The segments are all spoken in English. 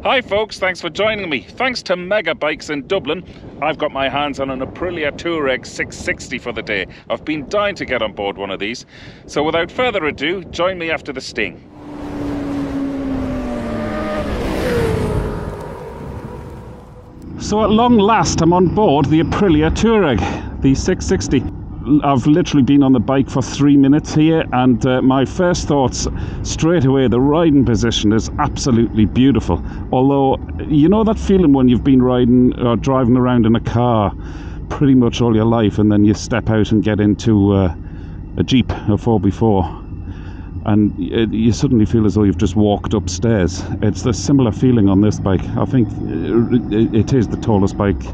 Hi folks, thanks for joining me. Thanks to Mega Bikes in Dublin, I've got my hands on an Aprilia Tuareg 660 for the day. I've been dying to get on board one of these. So without further ado, join me after the sting. So at long last, I'm on board the Aprilia Tuareg, the 660. I've literally been on the bike for three minutes here, and uh, my first thoughts straight away the riding position is absolutely beautiful. Although, you know that feeling when you've been riding or driving around in a car pretty much all your life, and then you step out and get into uh, a Jeep, a 4x4 and you suddenly feel as though you've just walked upstairs. It's a similar feeling on this bike. I think uh, it is the tallest bike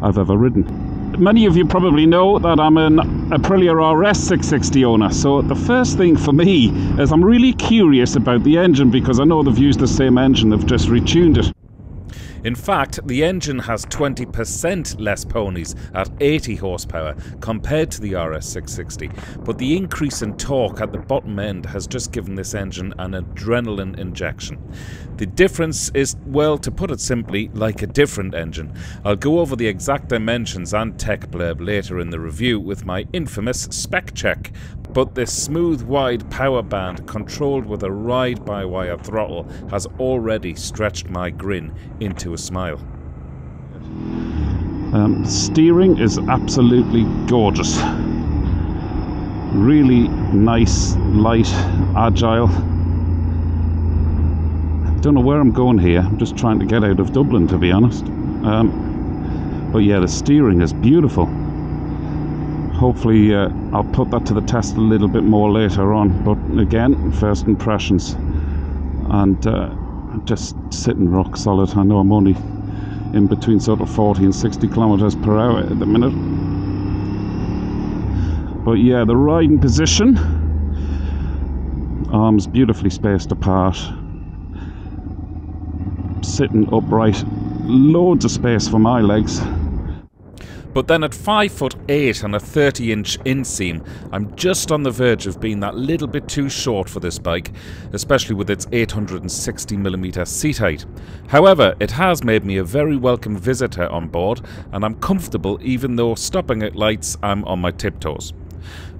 I've ever ridden. Many of you probably know that I'm an Aprilia RS 660 owner, so the first thing for me is I'm really curious about the engine because I know they've used the same engine, they've just retuned it. In fact, the engine has 20% less ponies at 80 horsepower compared to the RS660, but the increase in torque at the bottom end has just given this engine an adrenaline injection. The difference is, well, to put it simply, like a different engine. I'll go over the exact dimensions and tech blurb later in the review with my infamous spec check, but this smooth wide power band controlled with a ride-by-wire throttle has already stretched my grin into a smile. Um, steering is absolutely gorgeous. Really nice, light, agile. Don't know where I'm going here. I'm just trying to get out of Dublin, to be honest. Um, but yeah, the steering is beautiful hopefully uh, I'll put that to the test a little bit more later on. But again first impressions. And uh, just sitting rock solid. I know I'm only in between sort of 40 and 60 kilometers per hour at the minute. But yeah the riding position. Arms beautifully spaced apart. Sitting upright. Loads of space for my legs but then at 5 foot 8 and a 30 inch inseam, I'm just on the verge of being that little bit too short for this bike, especially with its 860mm seat height. However, it has made me a very welcome visitor on board, and I'm comfortable even though stopping at lights I'm on my tiptoes.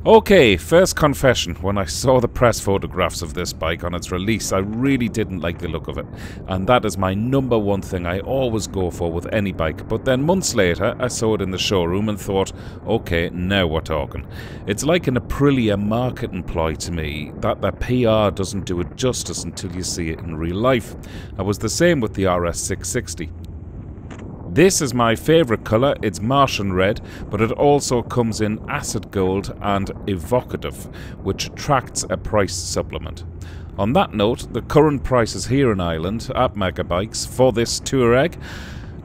Okay, first confession. When I saw the press photographs of this bike on its release, I really didn't like the look of it. And that is my number one thing I always go for with any bike. But then months later, I saw it in the showroom and thought, okay, now we're talking. It's like an Aprilia marketing ploy to me that their PR doesn't do it justice until you see it in real life. I was the same with the RS660. This is my favourite colour, it's Martian Red, but it also comes in Acid Gold and Evocative, which attracts a price supplement. On that note, the current prices here in Ireland at Megabikes for this Tuareg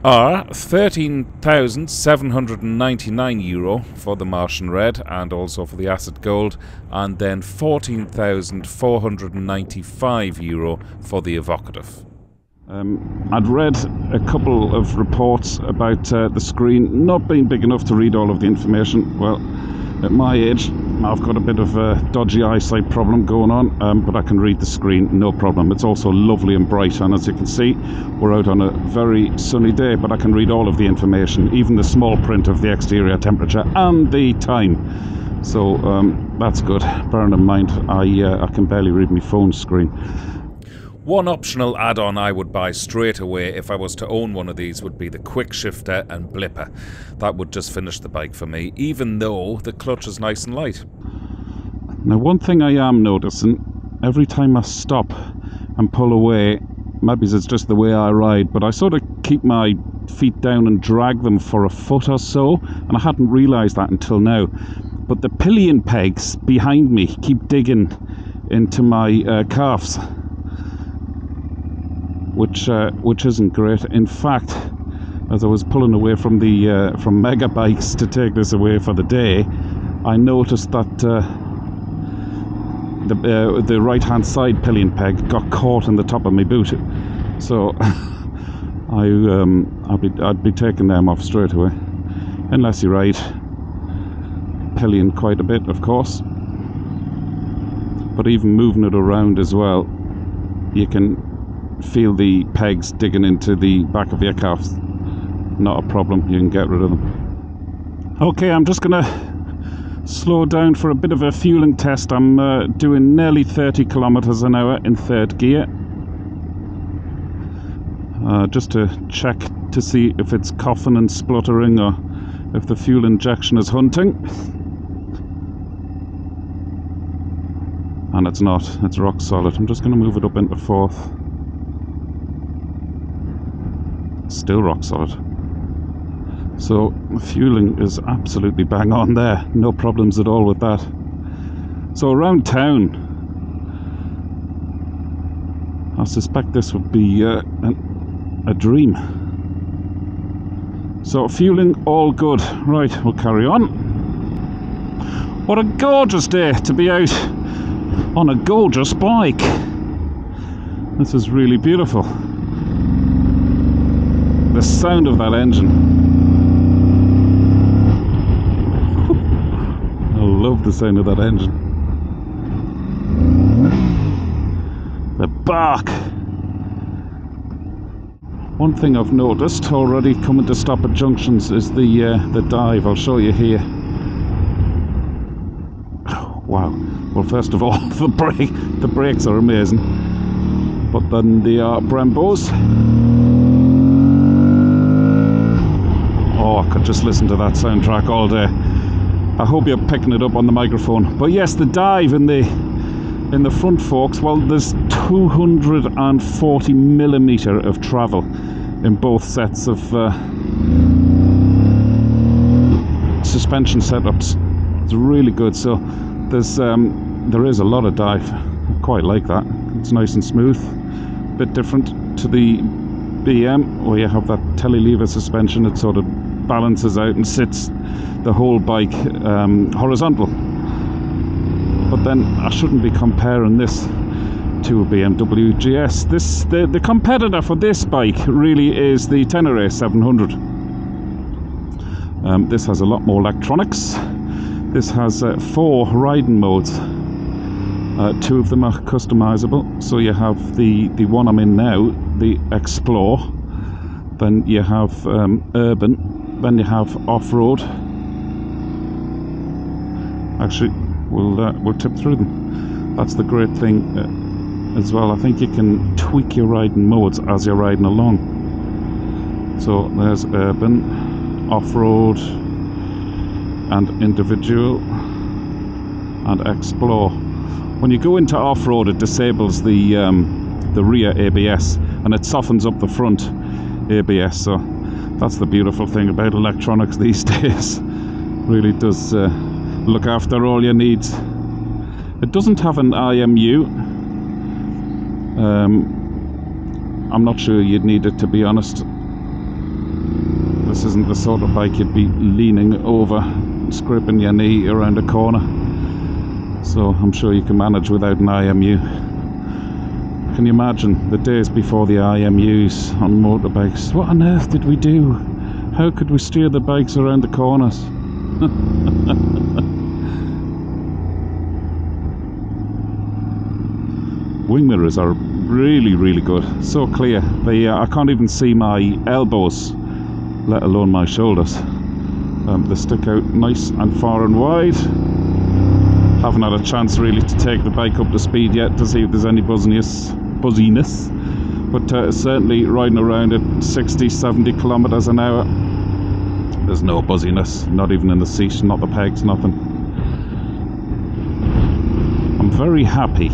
are 13,799 euro for the Martian Red and also for the Acid Gold, and then 14,495 euro for the Evocative. Um, I'd read a couple of reports about uh, the screen not being big enough to read all of the information. Well, at my age, I've got a bit of a dodgy eyesight problem going on, um, but I can read the screen no problem. It's also lovely and bright, and as you can see, we're out on a very sunny day, but I can read all of the information, even the small print of the exterior temperature and the time. So um, that's good. Bearing in mind, I, uh, I can barely read my phone screen. One optional add-on I would buy straight away if I was to own one of these would be the quick shifter and blipper. That would just finish the bike for me, even though the clutch is nice and light. Now one thing I am noticing, every time I stop and pull away, maybe it's just the way I ride, but I sort of keep my feet down and drag them for a foot or so, and I hadn't realised that until now. But the pillion pegs behind me keep digging into my uh, calves which uh, which isn't great. In fact, as I was pulling away from the uh, from Mega Bikes to take this away for the day, I noticed that uh, the uh, the right hand side pillion peg got caught in the top of my boot. So I um, I'd be I'd be taking them off straight away, unless you ride pillion quite a bit, of course. But even moving it around as well, you can feel the pegs digging into the back of your calves. Not a problem, you can get rid of them. Okay, I'm just gonna slow down for a bit of a fueling test. I'm uh, doing nearly 30 kilometers an hour in third gear. Uh, just to check to see if it's coughing and spluttering or if the fuel injection is hunting. And it's not, it's rock solid. I'm just going to move it up into fourth. Still rock solid. So fueling is absolutely bang on there. No problems at all with that. So around town, I suspect this would be uh, an, a dream. So fueling all good. Right, we'll carry on. What a gorgeous day to be out on a gorgeous bike. This is really beautiful. The sound of that engine. I love the sound of that engine. The bark. One thing I've noticed already coming to stop at junctions is the uh, the dive. I'll show you here. wow. Well, first of all, the brake the brakes are amazing, but then the uh, Brembos. Oh, I could just listen to that soundtrack all day. I hope you're picking it up on the microphone. But yes, the dive in the in the front forks, well, there's 240 millimeter of travel in both sets of uh, suspension setups. It's really good. So there's um, there is a lot of dive. I quite like that. It's nice and smooth. A Bit different to the BM where you have that telelever suspension. It sort of balances out and sits the whole bike um, horizontal but then I shouldn't be comparing this to a BMW GS. This the, the competitor for this bike really is the Tenere 700. Um, this has a lot more electronics. This has uh, four riding modes. Uh, two of them are customizable. So you have the the one I'm in now, the Explore. Then you have um, Urban. Then you have off-road. Actually, we'll uh, we'll tip through them. That's the great thing uh, as well. I think you can tweak your riding modes as you're riding along. So there's urban, off-road, and individual, and explore. When you go into off-road, it disables the um, the rear ABS and it softens up the front ABS. So that's the beautiful thing about electronics these days. really does. Uh, look after all your needs. It doesn't have an IMU. Um, I'm not sure you'd need it to be honest. This isn't the sort of bike you'd be leaning over, scraping your knee around a corner. So I'm sure you can manage without an IMU. Can you imagine the days before the IMUs on motorbikes? What on earth did we do? How could we steer the bikes around the corners? wing mirrors are really really good so clear they uh, I can't even see my elbows let alone my shoulders um, they stick out nice and far and wide haven't had a chance really to take the bike up to speed yet to see if there's any buzziness buzziness but uh, certainly riding around at 60 70 kilometers an hour there's no buzziness not even in the seat not the pegs nothing I'm very happy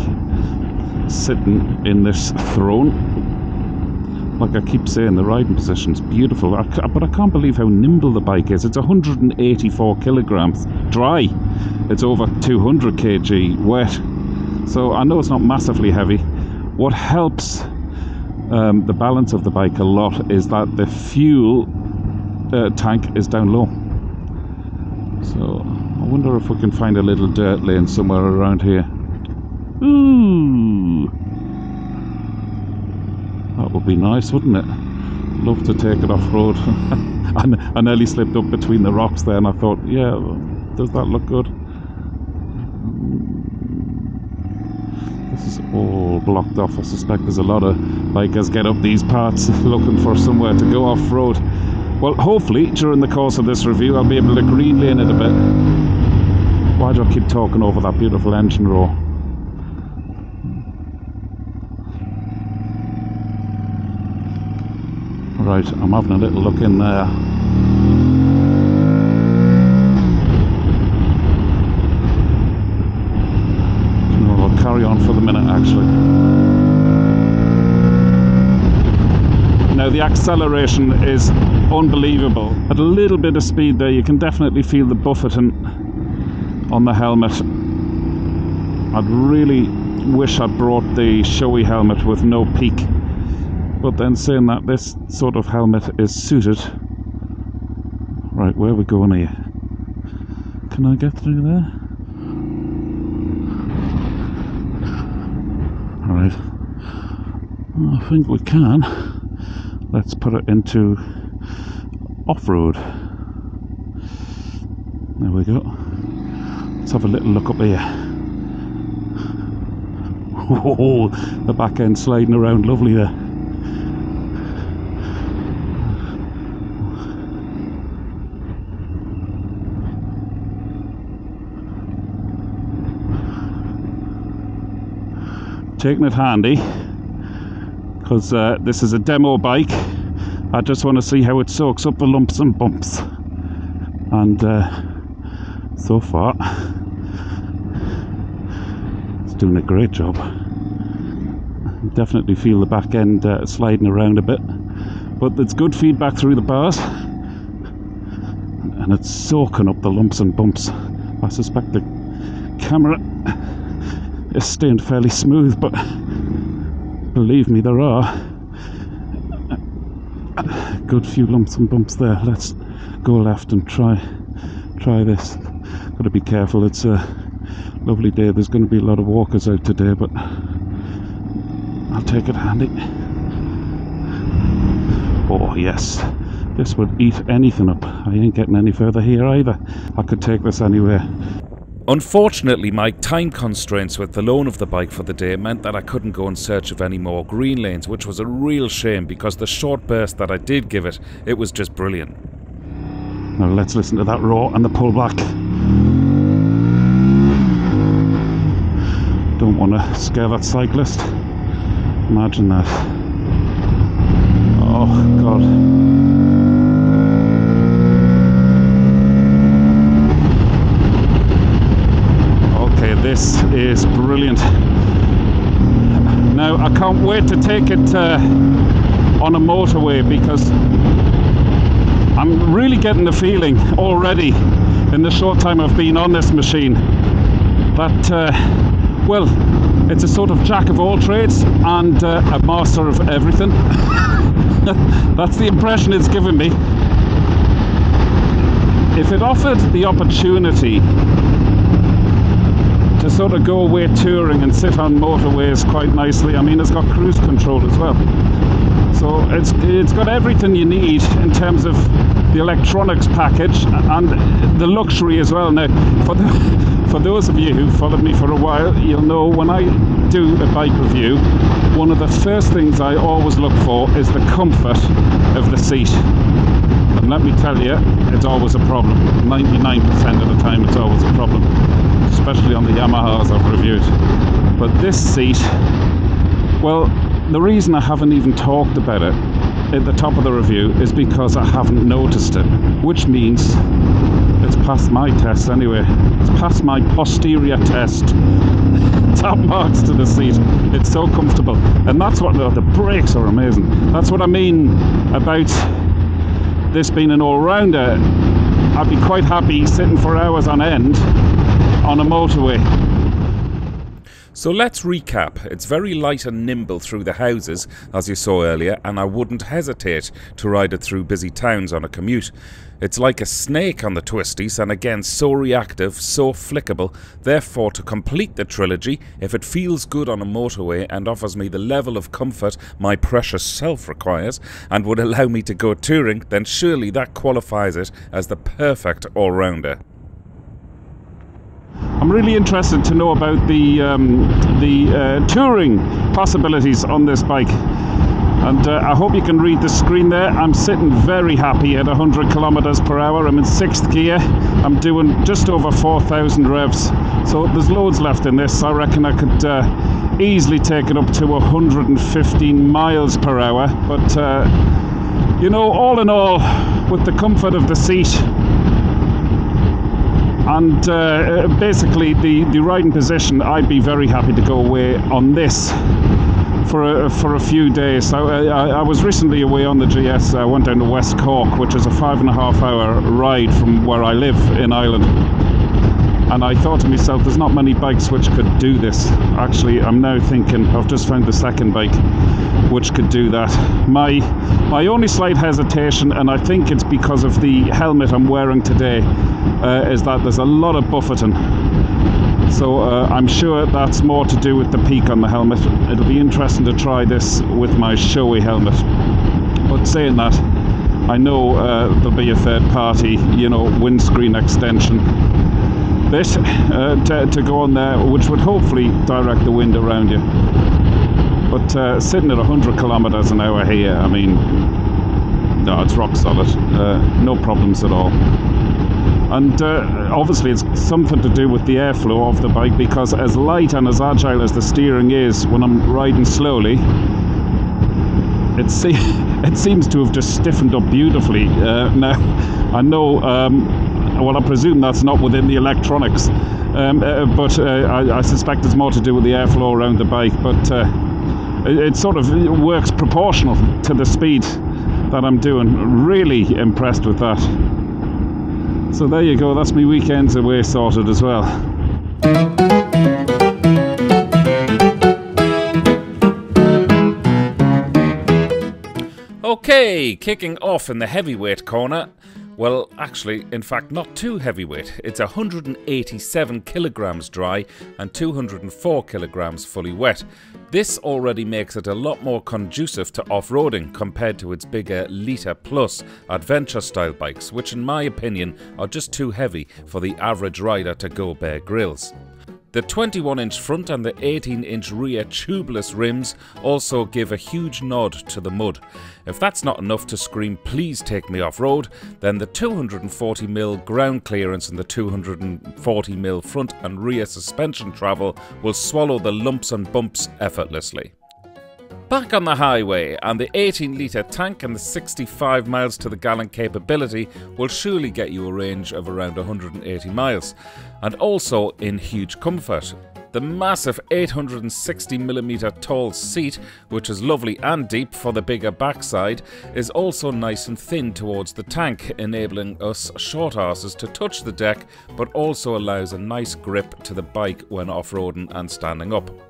sitting in this throne. Like I keep saying, the riding position's beautiful, I, but I can't believe how nimble the bike is. It's 184 kilograms dry. It's over 200 kg wet. So I know it's not massively heavy. What helps um, the balance of the bike a lot is that the fuel uh, tank is down low. So I wonder if we can find a little dirt lane somewhere around here. Ooh. That would be nice, wouldn't it? Love to take it off-road. and I nearly slipped up between the rocks there and I thought, yeah, does that look good? This is all blocked off. I suspect there's a lot of bikers get up these parts looking for somewhere to go off road. Well, hopefully during the course of this review I'll be able to green lane it a bit. Why do I keep talking over that beautiful engine roar? Right, I'm having a little look in there. I'll carry on for the minute actually. Now the acceleration is unbelievable. At a little bit of speed there you can definitely feel the buffeting on the helmet. I'd really wish I'd brought the Shoei helmet with no peak. But then saying that this sort of helmet is suited. Right, where are we going here? Can I get through there? Alright. I think we can. Let's put it into off-road. There we go. Let's have a little look up here. Oh, the back end sliding around lovely there. taking it handy because uh, this is a demo bike. I just want to see how it soaks up the lumps and bumps. And uh, so far it's doing a great job. Definitely feel the back end uh, sliding around a bit. But it's good feedback through the bars. And it's soaking up the lumps and bumps. I suspect the camera is staying fairly smooth, but believe me, there are good few lumps and bumps there. Let's go left and try try this. Got to be careful. It's a lovely day. There's going to be a lot of walkers out today, but I'll take it handy. Oh yes, this would eat anything up. I ain't getting any further here either. I could take this anywhere. Unfortunately, my time constraints with the loan of the bike for the day meant that I couldn't go in search of any more green lanes, which was a real shame because the short burst that I did give it, it was just brilliant. Now let's listen to that roar and the pullback. Don't want to scare that cyclist. Imagine that. Oh God. This is brilliant. Now I can't wait to take it uh, on a motorway because I'm really getting the feeling already in the short time I've been on this machine that, uh, well, it's a sort of jack of all trades and uh, a master of everything. That's the impression it's given me. If it offered the opportunity sort of go away touring and sit on motorways quite nicely. I mean, it's got cruise control as well. So it's it's got everything you need in terms of the electronics package and the luxury as well. Now, for the, for those of you who followed me for a while, you'll know when I do a bike review, one of the first things I always look for is the comfort of the seat. And let me tell you, it's always a problem. 99% of the time, it's always a problem especially on the Yamahas I've reviewed. But this seat, well, the reason I haven't even talked about it at the top of the review is because I haven't noticed it, which means it's passed my test anyway. It's passed my posterior test. Top marks to the seat. It's so comfortable. And that's what the, the brakes are amazing. That's what I mean about this being an all-rounder. I'd be quite happy sitting for hours on end on a motorway. So let's recap. It's very light and nimble through the houses, as you saw earlier, and I wouldn't hesitate to ride it through busy towns on a commute. It's like a snake on the twisties, and again, so reactive, so flickable. Therefore, to complete the trilogy, if it feels good on a motorway and offers me the level of comfort my precious self requires, and would allow me to go touring, then surely that qualifies it as the perfect all rounder. I'm really interested to know about the um, the uh, touring possibilities on this bike. And uh, I hope you can read the screen there. I'm sitting very happy at 100 kilometers per hour. I'm in sixth gear. I'm doing just over 4,000 revs. So there's loads left in this. I reckon I could uh, easily take it up to 115 miles per hour. But uh, you know, all in all, with the comfort of the seat and uh, basically the, the riding position, I'd be very happy to go away on this for a, for a few days. I, I, I, was recently away on the GS. I went down to West Cork, which is a five and a half hour ride from where I live in Ireland. And I thought to myself, there's not many bikes which could do this. Actually, I'm now thinking I've just found the second bike which could do that. My my only slight hesitation, and I think it's because of the helmet I'm wearing today, uh, is that there's a lot of buffeting so uh, I'm sure that's more to do with the peak on the helmet. It'll be interesting to try this with my Shoei helmet. But saying that, I know uh, there'll be a third party, you know, windscreen extension bit uh, to, to, go on there, which would hopefully direct the wind around you. But uh, sitting at 100 kilometers an hour here, I mean, no, it's rock solid. Uh, no problems at all and uh, obviously it's something to do with the airflow of the bike because as light and as agile as the steering is when I'm riding slowly it, se it seems to have just stiffened up beautifully. Uh, now I know um, well I presume that's not within the electronics um, uh, but uh, I, I, suspect it's more to do with the airflow around the bike but uh, it, it sort of works proportional to the speed that I'm doing. Really impressed with that so there you go, that's my weekends away sorted as well. Okay, kicking off in the heavyweight corner. Well, actually, in fact, not too heavyweight. It's 187 kilograms dry and 204 kilograms fully wet. This already makes it a lot more conducive to off-roading compared to its bigger litre plus adventure style bikes, which in my opinion are just too heavy for the average rider to go Bear Grylls. The 21 inch front and the 18 inch rear tubeless rims also give a huge nod to the mud. If that's not enough to scream please take me off road, then the 240mm ground clearance and the 240mm front and rear suspension travel will swallow the lumps and bumps effortlessly. Back on the highway, and the 18 litre tank and the 65 miles to the gallon capability will surely get you a range of around 180 miles, and also in huge comfort. The massive 860mm tall seat, which is lovely and deep for the bigger backside, is also nice and thin towards the tank, enabling us short asses to touch the deck, but also allows a nice grip to the bike when off-roading and standing up.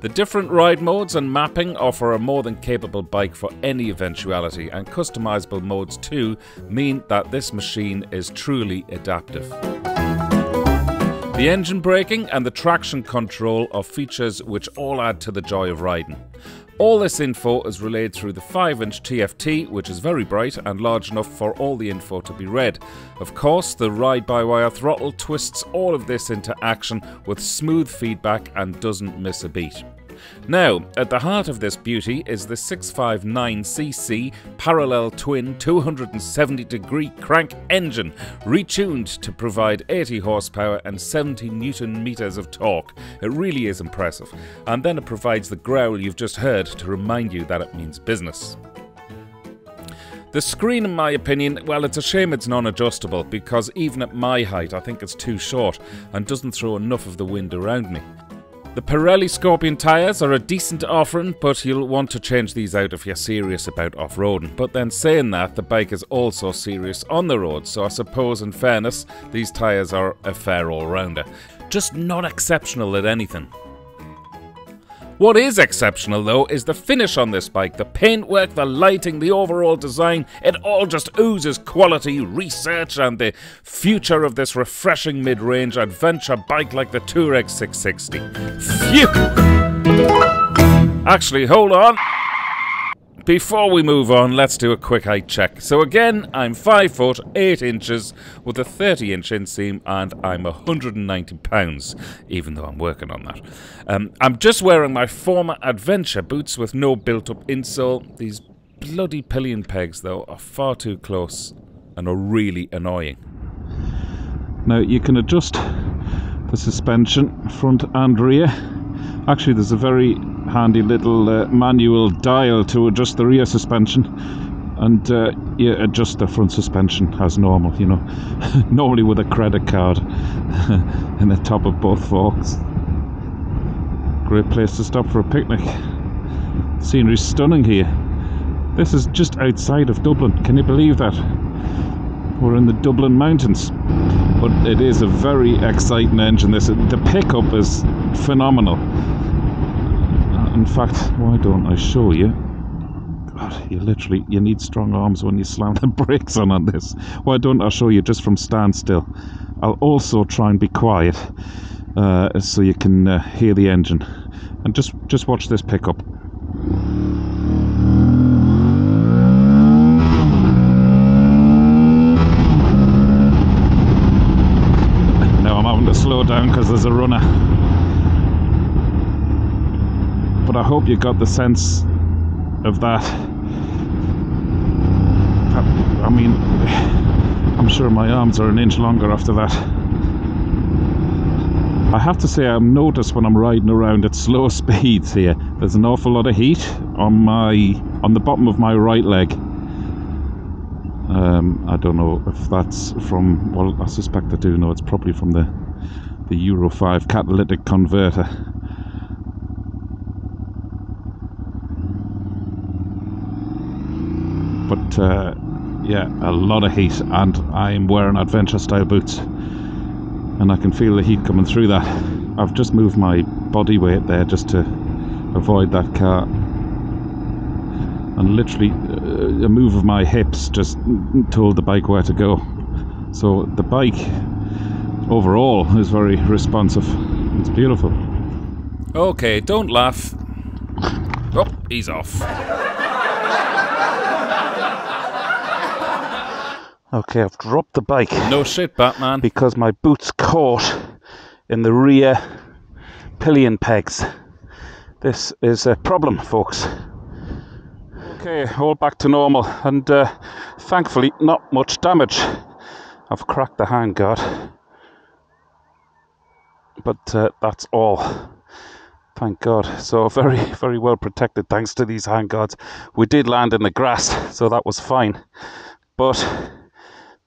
The different ride modes and mapping offer a more than capable bike for any eventuality, and customizable modes too mean that this machine is truly adaptive. The engine braking and the traction control are features which all add to the joy of riding. All this info is relayed through the 5 inch TFT, which is very bright and large enough for all the info to be read. Of course, the ride by wire throttle twists all of this into action with smooth feedback and doesn't miss a beat. Now, at the heart of this beauty is the 659cc parallel twin 270 degree crank engine, retuned to provide 80 horsepower and 70 newton meters of torque. It really is impressive. And then it provides the growl you've just heard to remind you that it means business. The screen, in my opinion, well, it's a shame it's non adjustable because even at my height, I think it's too short and doesn't throw enough of the wind around me. The Pirelli Scorpion tyres are a decent offering, but you'll want to change these out if you're serious about off-roading. But then saying that, the bike is also serious on the road, so I suppose in fairness, these tyres are a fair all-rounder. Just not exceptional at anything. What is exceptional though is the finish on this bike, the paintwork, the lighting, the overall design, it all just oozes quality, research and the future of this refreshing mid-range adventure bike like the Tuareg 660. Phew! Actually, hold on. Before we move on, let's do a quick height check. So again, I'm 5 foot 8 inches with a 30 inch inseam and I'm 190 pounds, even though I'm working on that. Um, I'm just wearing my former adventure boots with no built up insole. These bloody pillion pegs, though, are far too close and are really annoying. Now you can adjust the suspension front and rear. Actually, there's a very handy little uh, manual dial to adjust the rear suspension. And uh, you adjust the front suspension as normal you know. Normally with a credit card in the top of both forks. Great place to stop for a picnic. Scenery's stunning here. This is just outside of Dublin. Can you believe that? We're in the Dublin mountains. But it is a very exciting engine. This the pickup is phenomenal in fact, why don't I show you? God, you literally you need strong arms when you slam the brakes on on this. Why don't I show you just from standstill? I'll also try and be quiet uh, so you can uh, hear the engine, and just just watch this pickup. Now I'm having to slow down because there's a runner but I hope you got the sense of that. I mean, I'm sure my arms are an inch longer after that. I have to say I've noticed when I'm riding around at slow speeds here, there's an awful lot of heat on my on the bottom of my right leg. Um, I don't know if that's from well I suspect I do know it's probably from the the Euro 5 catalytic converter but uh, yeah, a lot of heat, and I'm wearing adventure style boots, and I can feel the heat coming through that. I've just moved my body weight there just to avoid that car, and literally uh, a move of my hips just told the bike where to go. So the bike overall is very responsive. It's beautiful. Okay, don't laugh. Oh, he's off. Okay, I've dropped the bike. No shit, Batman. Because my boots caught in the rear pillion pegs. This is a problem, folks. Okay, all back to normal, and uh, thankfully, not much damage. I've cracked the handguard, but uh, that's all. Thank God. So, very, very well protected thanks to these handguards. We did land in the grass, so that was fine. But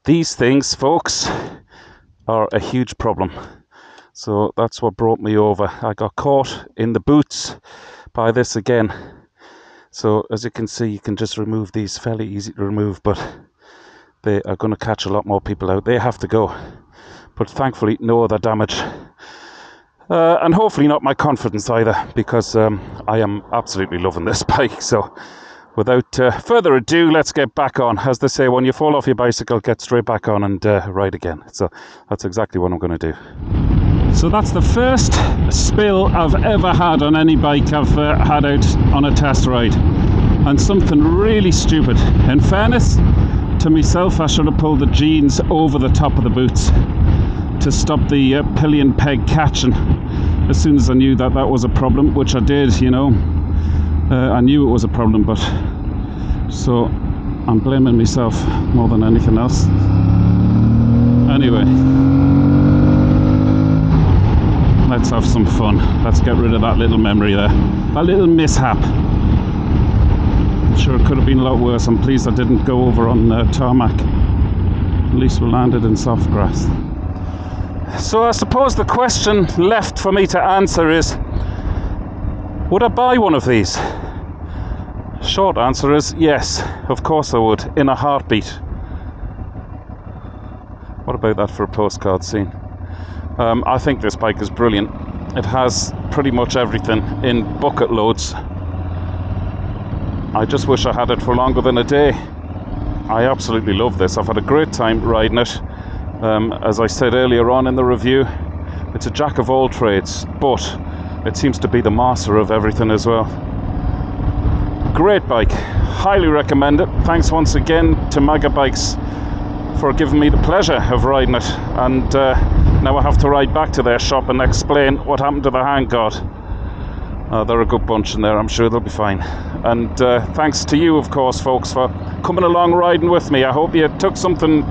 these things, folks, are a huge problem. So that's what brought me over. I got caught in the boots by this again. So as you can see, you can just remove these fairly easy to remove, but they are going to catch a lot more people out. They have to go. But thankfully, no other damage. Uh, and hopefully not my confidence either, because um, I am absolutely loving this bike. So without uh, further ado, let's get back on. As they say, when you fall off your bicycle, get straight back on and uh, ride again. So that's exactly what I'm going to do. So that's the first spill I've ever had on any bike I've uh, had out on a test ride. And something really stupid. In fairness to myself, I should have pulled the jeans over the top of the boots to stop the uh, pillion peg catching as soon as I knew that that was a problem, which I did, you know. Uh, I knew it was a problem, but so I'm blaming myself more than anything else. Anyway, let's have some fun. Let's get rid of that little memory there, that little mishap. I'm sure it could have been a lot worse. I'm pleased I didn't go over on uh, tarmac. At least we landed in soft grass. So I suppose the question left for me to answer is would I buy one of these? Short answer is yes, of course I would, in a heartbeat. What about that for a postcard scene? Um, I think this bike is brilliant. It has pretty much everything in bucket loads. I just wish I had it for longer than a day. I absolutely love this. I've had a great time riding it. Um, as I said earlier on in the review, it's a jack of all trades, but it seems to be the master of everything as well. Great bike. Highly recommend it. Thanks once again to Mega Bikes for giving me the pleasure of riding it. And uh, now I have to ride back to their shop and explain what happened to the handguard. Uh, they're a good bunch in there, I'm sure they'll be fine. And uh, thanks to you, of course, folks, for coming along riding with me. I hope you took something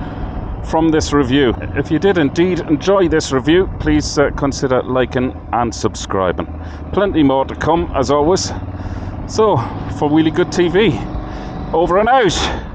from this review. If you did indeed enjoy this review, please uh, consider liking and subscribing. Plenty more to come, as always. So, for Wheelie Good TV, over and out.